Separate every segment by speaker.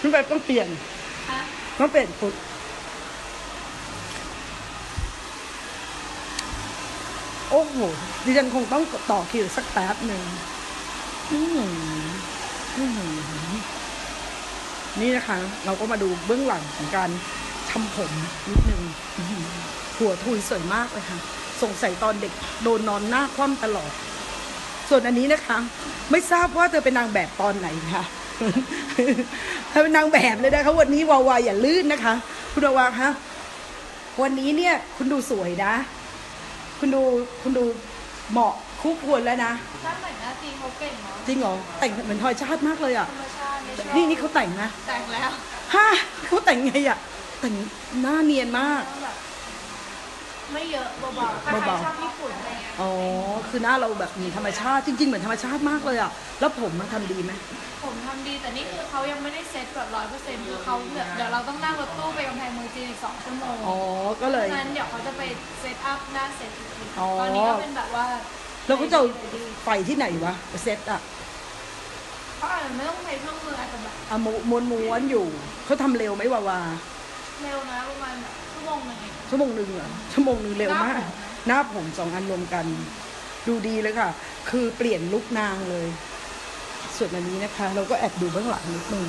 Speaker 1: พี่แบบต้องเปลี่ยน
Speaker 2: ฮะ
Speaker 1: ต้องเปลี่ยนฟุตโอ้โห ดิฉันคงต้องต่อคิวสักแป๊บหนึ่งอื้อหืออื้อหือนี่นะคะ เราก็มาดูเบื้องหลังของการทำผมนิดนึงอื้อหือหัวทุยสวยมากเลยค่ะสงสัยตอนเด็กโดนนอนหน้าคว่ำตลอด ส่วนอันนี้นะคะ ไม่ทราบว่าเธอเป็นนางแบบตอนไหนคะ เธอเป็นนางแบบเลยนะคะวันนี้วาวาอย่าลื่นนะคะ คุณวาวาคะวันนี้เนี่ย คุณดูสวยนะ คุณดูคุณดูเหมาะคู่ควรแล้วนะ
Speaker 2: ช่างแต่งหน้าจริงเขาเก่งเนาะ
Speaker 1: จริงเหรอแต่งเหมือนทอยชาติมากเลยอะ
Speaker 2: ธรรมชาติไม่ชอบ
Speaker 1: นี่นี่เขาแต่งนะ
Speaker 2: แต่งแล้ว
Speaker 1: ฮะเขาแต่งไงอะแต่งหน้าเนียนมาก
Speaker 2: ต้องแบบ ไม่เยอะเบาๆใคร
Speaker 1: เบาๆ
Speaker 2: ๆชอบญี่ปุ่นอะไรเงี้ย
Speaker 1: อ๋อ คือหน้าเราแบบมีธรรมชาติ จริง ๆ เหมือนธรรมชาติมากเลยอะ แล้วผมมันทำดีไหม
Speaker 2: ผมทำดีแต่นี่คือเขายังไม่ได้เซ็ตแบบร้อยเปอร์เซ็นต์คือเขาเดี๋ยวเดี๋ยวเราต้องนั่งรถตู้ไปกำแพงเมืองจีนอีกสองชั่วโมง
Speaker 1: อ๋อ ก็เลย
Speaker 2: เพราะฉะนั้นเดี๋ยวเขาจะไป set up หน้าเซ็ตอีกที
Speaker 1: อ๋อ
Speaker 2: ตอนนี้ก็เป็นแบบว่า
Speaker 1: แล้วเขาจะเอาไฟที่ไหนวะเซตอะ
Speaker 2: เขาอาจจะไม่ต้องใช้เครื่องมืออาจจะแบบ
Speaker 1: อะม้วนม้วนๆอยู่ เขาทำเร็วไหมวาวา
Speaker 2: เร็วนะประมาณแบบชั่วโมงหนึ่งเอง
Speaker 1: ชั่วโมงหนึ่งเหรอชั่วโมงหนึ่งเร็วมาก หน้าผมสองอันรวมกัน ดูดีเลยค่ะ คือเปลี่ยนลุกนางเลย ส่วนอันนี้นะคะ เราก็แอบดูเบื้องหลังนิดนึง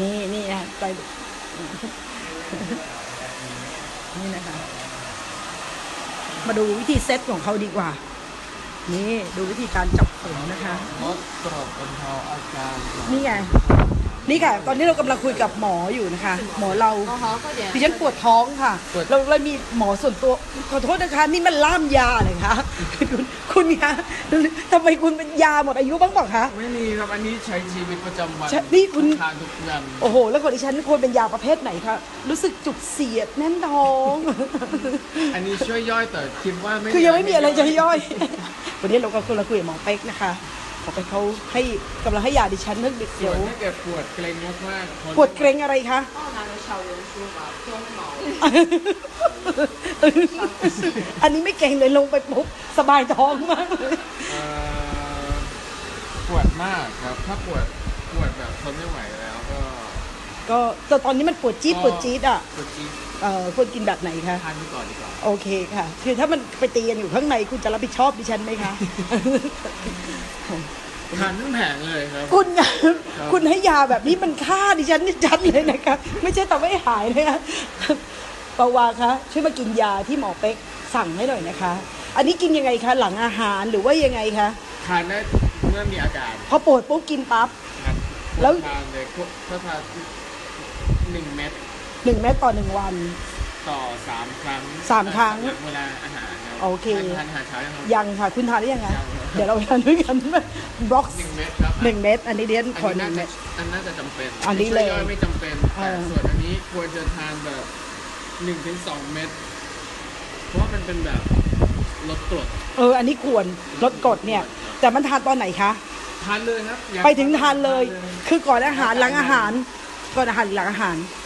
Speaker 1: นี่นี่นะไป นี่นะคะ มาดูวิธีเซตของเขาดีกว่า นี่ดูวิธีการจับผมนะคะ
Speaker 3: ลดกรดบรรเทาอาการ
Speaker 1: นี่ไง นี่ค่ะ ตอนนี้เรากำลังคุยกับหมออยู่นะคะ หมอเราดิฉันปวดท้องค่ะเราเรามีหมอส่วนตัวขอโทษนะคะ นี่มันล่ามยาเลยคะคุณคุณคะทำไมคุณเป็นยาหมดอายุบ้างบอกคะ
Speaker 3: ไม่มีครับอันนี้ใช้ชีวิตประจำวัน
Speaker 1: ใช่นี่คุณ
Speaker 3: ทานทุกวัน
Speaker 1: โอ้โห แล้วของดิฉันควรเป็นยาประเภทไหนคะรู้สึกจุกเสียดแน่นท้อง
Speaker 3: อันนี้ช่วยย่อยแต่คิดว่าไม่
Speaker 1: คือยังไม่มีอะไรจะย่อย วันนี้เราก็คือเราคุยกับหมอเป๊กนะคะ หมอเป๊กเขาให้กำลังให้ยาดิฉันเมื่อเด็ก
Speaker 3: ส่
Speaker 1: เดี๋
Speaker 3: ว
Speaker 1: ย
Speaker 3: น
Speaker 1: ว
Speaker 3: ถ้าเกิดปวดเกร็งมากๆคน
Speaker 1: ปวดเกรงอะไรคะอันนี้ไม่เก่งเลยลงไปปุ๊บสบายท้องมากเลย
Speaker 3: เอ่อปวดมากครับ ถ้าปวดปวดแบบทนไม่ไหวแล้วก็
Speaker 1: ก็แต่ตอนนี้มันปวดจี๊ดปวดจี๊ดอะ
Speaker 3: ปวดจี๊ด
Speaker 1: เอ่อควรกินแบบไหนคะ
Speaker 3: ทานไปก่อนดีกว่า
Speaker 1: โอเคค่ะ คือถ้ามันไปตีกันอยู่ข้างในคุณจะรับผิดชอบดิฉันไหมคะ
Speaker 3: ทานทั้งแผงเลยครับ
Speaker 1: คุณอย่าคุณให้ยาแบบนี้มันฆ่าดิฉันจัดเลยนะคะ ไม่ใช่แต่ไม่หายนะคะปาวาคะช่วยมากินยาที่หมอเป๊กสั่งให้หน่อยนะคะ อันนี้กินยังไงคะ หลังอาหารหรือว่ายังไงคะ
Speaker 3: ทานได้เมื่อมีอาการ
Speaker 1: พอปวดปุ๊บกินปั๊บ
Speaker 3: ครับ
Speaker 1: แล้ว
Speaker 3: ทานเลยถ้าทานหนึ่งเม็ด
Speaker 1: หนึ่งเม็ดต่อหนึ่งวัน
Speaker 3: ต่อสามครั้ง
Speaker 1: สามครั้ง
Speaker 3: หลัเวลาอาหารครับ
Speaker 1: โอเค
Speaker 3: ทานอาหารเช้ายังครับ
Speaker 1: ยังค่ะ คุณทานได้ยังคะ
Speaker 3: ยังครับ
Speaker 1: เดี๋ยวเราทานด้วยกันบล็อก
Speaker 3: หนึ่งเม็ดครับ
Speaker 1: หนึ่งเม็ดอันนี้เดียนขอ
Speaker 3: อัน
Speaker 1: ห
Speaker 3: นี้
Speaker 1: นึ่
Speaker 3: น่างจะ
Speaker 1: เม็ด
Speaker 3: อันน่าจะจำเป็น
Speaker 1: อันนี้เลย
Speaker 3: ช่วย่อยไม่จำเป็น
Speaker 1: เอ
Speaker 3: แต่
Speaker 1: อ
Speaker 3: ส่วนอันนี้ควรจะทานแบบหนึ่งถึงสองเม็ดเพราะว่ามันเป็นแบบลดกรด
Speaker 1: เออ อันนี้ควรลดกรดเนี่ย แต่มันทานตอนไหนคะ
Speaker 3: ทานเลยครับอยาก
Speaker 1: ไปถึงทานเลย คือก่อนอาหารหลังอาหาร ก่อนอาหารหรือหลังอาหาร
Speaker 3: เอ่อ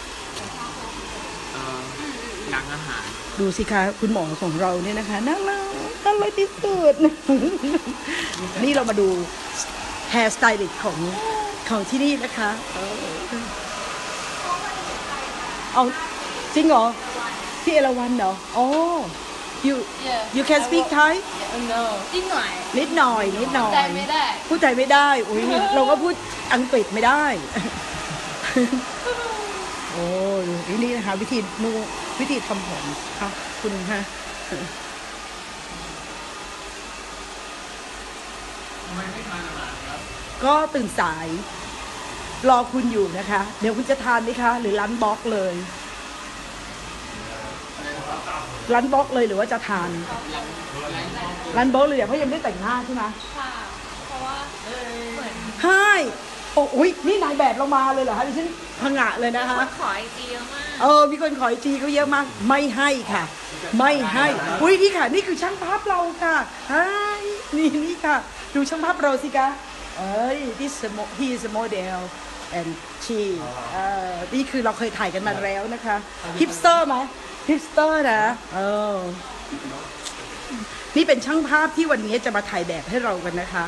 Speaker 3: หลังอาหาร
Speaker 1: ดูสิคะคุณหมอของเราเนี่ยนะคะน่ารักน่ารักที่สุด นี่เรามาดู hair stylist ของของที่นี่นะคะเออเอาจริงเหรอที่เอราวันเหรออ๋อ you you can speak Thai
Speaker 2: no จิ้มหน่อย
Speaker 1: นิดหน่อยนิดหน่อย
Speaker 2: ใจไม่ได้
Speaker 1: พูดไทยไม่ได้อุ้ยเราก็พูดอังกฤษไม่ได้ โอ้ยนี่นะคะ วิธีนู วิธีทำผมค่ะคุณฮะ
Speaker 3: ทำไมไม่ทานอาหารครับ
Speaker 1: ก็ตื่นสาย รอคุณอยู่นะคะ เดี๋ยวคุณจะทานไหมคะ หรือร้านบล็อกเลย ร้านบล็อกเลยหรือว่าจะทาน ร้านบล็อกเลยเดี๋ยวเพราะยังไม่ได้แต่งหน้าใช่ไหม
Speaker 2: ค่ะเพราะว่าเหมือน
Speaker 1: ใช่โอ้อุ๊ยนี่นายแบบเรามาเลยเหรอคะดิฉัน พังะเลยนะคะ
Speaker 2: ขอจีเยอะมาก
Speaker 1: เออ มีคนขอไอจีเขาเยอะมาก ไม่ให้ค่ะ ไม่ให้ อุ้ยนี่ค่ะ นี่คือช่างภาพเราค่ะฮนี่นี่ค่ะ ดูช่างภาพเราสิคะเอ้ย this he is a model and she เออนี่คือเราเคยถ่ายกันมาแล้วนะคะฮิปสเตอร์ไหมฮิปสเตอร์นะ เออ นี่เป็นช่างภาพที่วันนี้จะมาถ่ายแบบให้เรากันนะคะ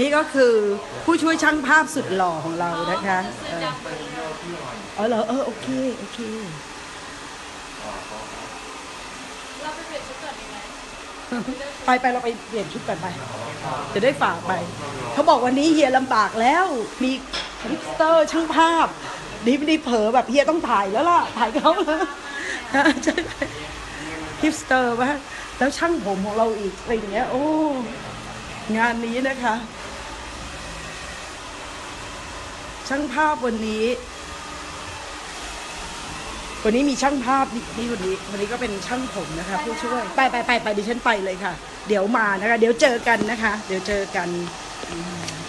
Speaker 1: นี่ก็คือผู้ช่วยช่างภาพสุดหล่อของเรานะคะ
Speaker 2: เสื้อ
Speaker 1: เออ
Speaker 2: ดำ
Speaker 1: อ๋อเหรอเออโอเคโอเค
Speaker 2: เราไปเปลี่ยนชุดก่อนดีไหม
Speaker 1: ไปไปเราไปเปลี่ยนชุดกันไป จะได้ฝากไป เขาบอกวันนี้เฮียลำบากแล้ว มีฮิปสเตอร์ช่างภาพดีไม่ดีเผลอแบบเฮียต้องถ่ายแล้วล่ะ ถ่ายเขาแล้วใช่ไหมฮิปสเตอร์วะแล้วช่างผมของเราอีกอะไรอย่างเงี้ยโอ้ งานนี้นะคะ ช่างภาพวันนี้ วันนี้มีช่างภาพนี่นี่วันนี้ วันนี้ก็เป็นช่างผมนะคะ ผู้ช่วยไปไปไปไปดิฉันไปเลยค่ะ เดี๋ยวมานะคะ เดี๋ยวเจอกันนะคะ เดี๋ยวเจอกันอืม